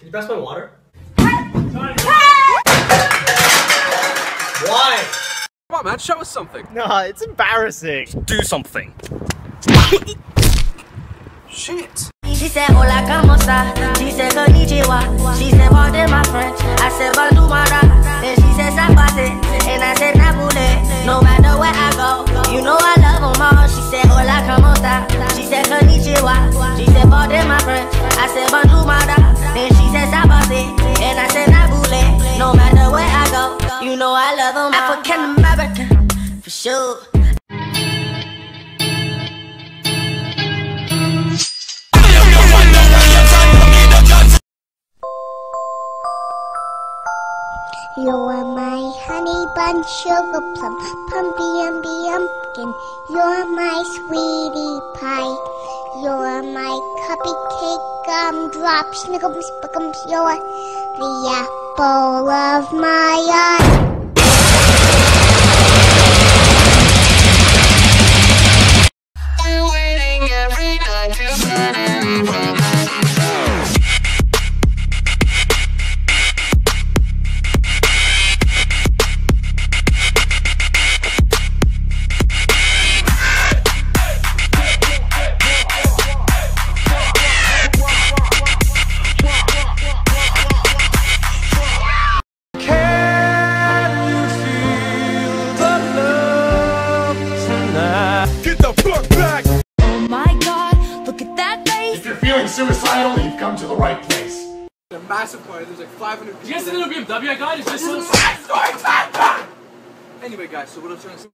Can you pass my water? Why? Come on, man, show us something. Nah, it's embarrassing. Do something. Shit. She said, hola, como esta? She said, konnichiwa. She said, pardon my French. I said, bonjour, mara. Then she said, zapate. And I said, nabule. No matter where I go, you know I love them all. She said, hola, como esta? She said, konnichiwa. She said, pardon my French. Know love them. African American, for sure. You're my honey bun, sugar plum, pumpy umby umpkin. You're my sweetie pie. You're my cupcake gumdrop, snickums, spickums. You're the apple of my eye. Get the fuck back! Feeling suicidal, you've come to the right place. A massive party, there's like 500 people. You guys see the new BMW I got? It's just so. Anyway, guys, so what I'm trying to say.